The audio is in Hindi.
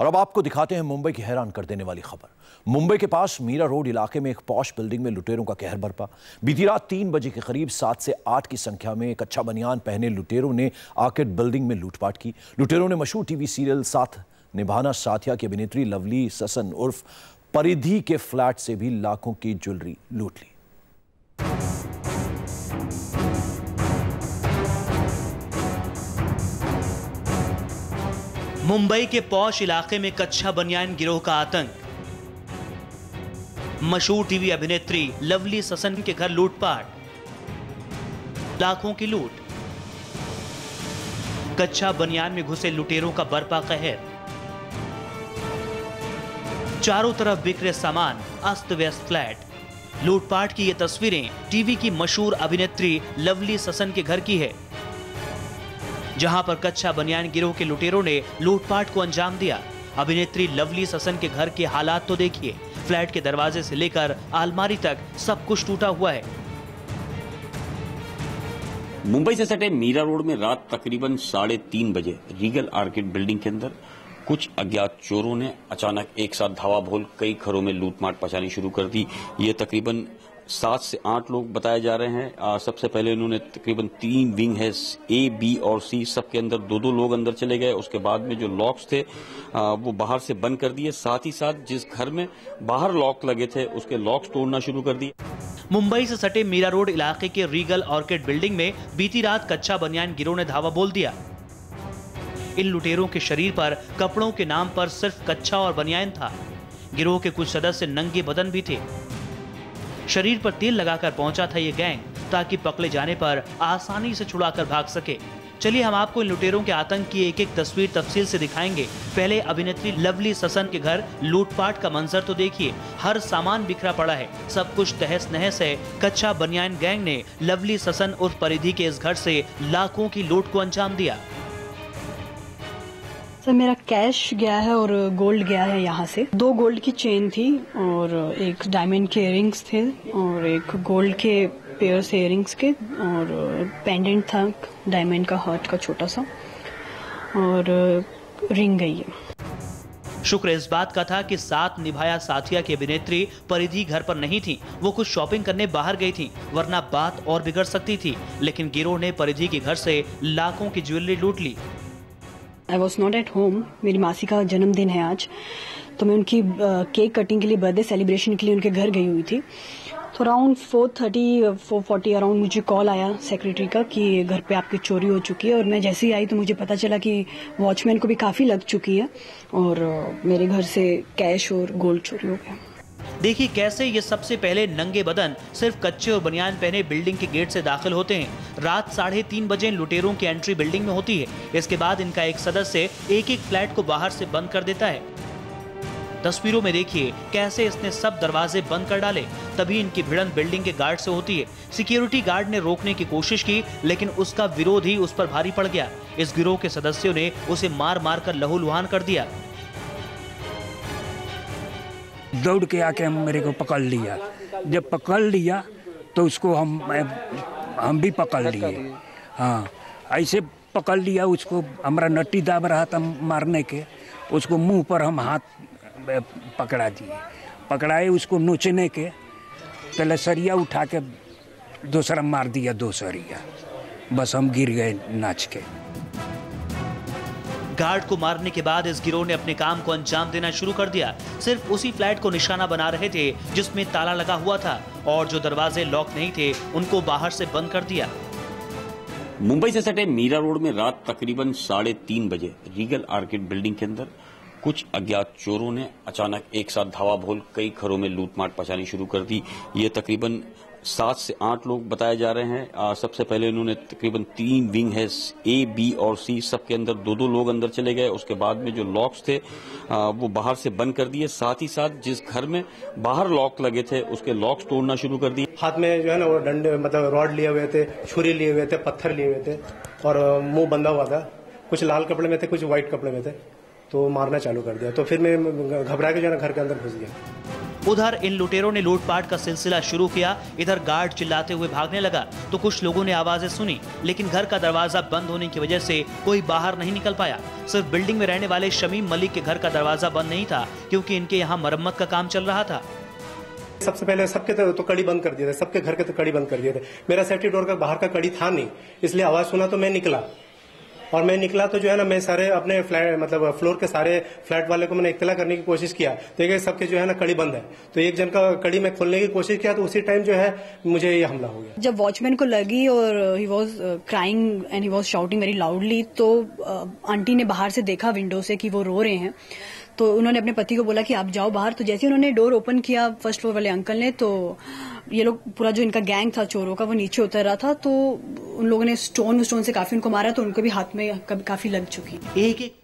और अब आपको दिखाते हैं मुंबई की हैरान कर देने वाली खबर। मुंबई के पास मीरा रोड इलाके में एक पॉश बिल्डिंग में लुटेरों का कहर बरपा। बीती रात तीन बजे के करीब सात से आठ की संख्या में एक अच्छा बनियान पहने लुटेरों ने आर्किड बिल्डिंग में लूटपाट की। लुटेरों ने मशहूर टीवी सीरियल साथ निभाना साथिया की अभिनेत्री लवली ससन उर्फ़ परिधि के फ्लैट से भी लाखों की ज्वेलरी लूट ली। मुंबई के पौश इलाके में कच्छा बनियान गिरोह का आतंक। मशहूर टीवी अभिनेत्री लवली ससन के घर लूटपाट। लाखों की लूट। कच्छा बनियान में घुसे लुटेरों का बरपा कहर। चारों तरफ़ बिखरे सामान, अस्त व्यस्त फ्लैट। लूटपाट की ये तस्वीरें टीवी की मशहूर अभिनेत्री लवली ससन के घर की है। जहाँ पर कच्चा बनियान गिरोह के लुटेरों ने लूटपाट को अंजाम दिया। अभिनेत्री लवली ससन के घर के हालात तो देखिए। फ्लैट के दरवाजे से लेकर आलमारी तक सब कुछ टूटा हुआ है। मुंबई से सटे मीरा रोड में रात तकरीबन साढ़े तीन बजे रीगल आर्किड बिल्डिंग के अंदर कुछ अज्ञात चोरों ने अचानक एक साथ धावा भोल कई घरों में लूटमाट पचानी शुरू कर दी। ये तकरीबन सात से आठ लोग बताए जा रहे हैं। आ, सबसे पहले उन्होंने तकरीबन तीन विंग है ए बी और सी सबके अंदर दो दो लोग अंदर चले गए। उसके बाद में जो लॉक्स थे आ, वो बाहर से बंद कर दिए। साथ ही साथ जिस घर में बाहर लॉक लगे थे उसके लॉक्स तोड़ना शुरू कर दिए। मुंबई से सटे मीरा रोड इलाके के रीगल ऑर्किड बिल्डिंग में बीती रात कच्चा बनियान गिरोह ने धावा बोल दिया। इन लुटेरों के शरीर पर कपड़ों के नाम पर सिर्फ़ कच्चा और बनियान था। गिरोह के कुछ सदस्य नंगे बदन भी थे। शरीर पर तेल लगाकर पहुँचा था ये गैंग, ताकि पकड़े जाने पर आसानी से छुड़ाकर भाग सके। चलिए हम आपको इन लुटेरों के आतंक की एक एक तस्वीर तफसील से दिखाएँगे। पहले अभिनेत्री लवली ससन के घर, लूटपाट का मंजर तो देखिए, हर सामान बिखरा पड़ा है। सब कुछ तहस नहस है। कच्चा बनियान गैंग ने लवली ससन उर्फ़ परिधि के इस घर से लाखों की लूट को अंजाम दिया। सर, मेरा कैश गया है और गोल्ड गया है यहाँ से। दो गोल्ड की चेन थी और एक डायमंड के इयरिंग्स थे और एक गोल्ड के पेयर इयरिंग्स के और पेंडेंट था डायमंड का हार्ट का छोटा सा और रिंग गई है। शुक्र, इस बात का था कि साथ निभाया साथिया की अभिनेत्री परिधि घर पर नहीं थी। वो कुछ शॉपिंग करने बाहर गई थी, वरना बात और बिगड़ सकती थी। लेकिन गिरोह ने परिधि के घर से लाखों की ज्वेलरी लूट ली। I was not at home मेरी मासी का जन्मदिन है आज। तो मैं उनकी केक कटिंग के लिए बर्थडे सेलिब्रेशन के लिए उनके घर गई हुई थी। तो around four thirty four forty around मुझे कॉल आया सेक्रेटरी का कि घर पे आपकी चोरी हो चुकी है। और मैं जैसे ही आई तो मुझे पता चला कि वॉचमैन को भी काफ़ी लग चुकी है। और मेरे घर से कैश और गोल्ड चोरी हो गया। देखिए कैसे ये सबसे पहले नंगे बदन सिर्फ़ कच्चे और बनियान पहने बिल्डिंग के गेट से दाखिल होते हैं। रात साढ़े तीन बजे लुटेरों की एंट्री बिल्डिंग में होती है। इसके बाद इनका एक सदस्य एक एक फ्लैट को बाहर से बंद कर देता है। तस्वीरों में देखिए कैसे इसने सब दरवाजे बंद कर डाले। तभी इनकी भिड़न बिल्डिंग के गार्ड से होती है। सिक्योरिटी गार्ड ने रोकने की कोशिश की, लेकिन उसका विरोध ही उस पर भारी पड़ गया। इस गिरोह के सदस्यों ने उसे मार मार कर लहूलुहान कर दिया। दौड़ के आके हम मेरे को पकड़ लिया। जब पकड़ लिया तो उसको हम हम भी पकड़ लिए। हाँ ऐसे पकड़ लिया उसको हमारा नट्टी दाब रहा था मारने के उसको मुँह पर हम हाथ पकड़ा दिए। पकड़ाए उसको नोचने के पहले सरिया उठा के दूसरा मार दिया दो सरिया। बस हम गिर गए नाच के। गार्ड को मारने के बाद इस गिरोह ने अपने काम को अंजाम देना शुरू कर दिया। सिर्फ़ उसी फ्लैट को निशाना बना रहे थे, जिसमें ताला लगा हुआ था, और जो दरवाजे लॉक नहीं थे, उनको बाहर से बंद कर दिया। मुंबई से सटे मीरा रोड में रात तकरीबन साढ़े तीन बजे रीगल आर्किड बिल्डिंग के अंदर कुछ अज्ञात चोरों ने अचानक एक साथ धावा भोल कई घरों में लूटमाट पचानी शुरू कर दी। ये तकरीबन सात से आठ लोग बताए जा रहे हैं। आ, सबसे पहले उन्होंने तकरीबन तीन विंग है ए बी और सी सबके अंदर दो दो लोग अंदर चले गए। उसके बाद में जो लॉक्स थे आ, वो बाहर से बंद कर दिए। साथ ही साथ जिस घर में बाहर लॉक लगे थे उसके लॉक्स तोड़ना शुरू कर दिए। हाथ में जो है ना वो डंडे मतलब रॉड लिए हुए थे छुरी लिए हुए थे पत्थर लिए हुए थे और मुँह बंधा हुआ था। कुछ लाल कपड़े में थे कुछ व्हाइट कपड़े में थे तो मारना चालू कर दिया। तो फिर मैं घबरा के जो है ना घर के अंदर घुस गया। उधर इन लुटेरों ने लूटपाट का सिलसिला शुरू किया। इधर गार्ड चिल्लाते हुए भागने लगा तो कुछ लोगों ने आवाज़ें सुनी लेकिन घर का दरवाज़ा बंद होने की वजह से कोई बाहर नहीं निकल पाया। सिर्फ़ बिल्डिंग में रहने वाले शमीम मलिक के घर का दरवाज़ा बंद नहीं था क्योंकि इनके यहाँ मरम्मत का काम चल रहा था। सबसे पहले सबके तो, तो कड़ी बंद कर दिए थे सबके घर के तो कड़ी बंद कर दिए थे। मेरा सेफ्टी डोर का बाहर का कड़ी था नहीं इसलिए आवाज़ सुना तो मैं निकला। और मैं निकला तो जो है ना, मैं सारे अपने फ्लैट मतलब फ्लोर के सारे फ्लैट वाले को मैंने इतला करने की कोशिश किया। तो देखिए सबके जो है ना, कड़ी बंद है। तो एक जन का कड़ी मैं खोलने की कोशिश किया तो उसी टाइम जो है, मुझे ये हमला हो गया। जब वॉचमैन को लगी और he was crying and he was shouting very loudly तो आंटी ने बाहर से देखा विंडो से कि वो रो रहे हैं। तो उन्होंने अपने पति को बोला कि आप जाओ बाहर। तो जैसे उन्होंने डोर ओपन किया फ़र्स्ट फ्लोर वाले अंकल ने तो ये लोग, पूरा जो इनका गैंग था, चोरों का, वो नीचे उतर रहा था। तो उन लोगों ने स्टोन स्टोन से काफ़ी उनको मारा तो उनको भी हाथ में काफ़ी लग चुकी। एक एक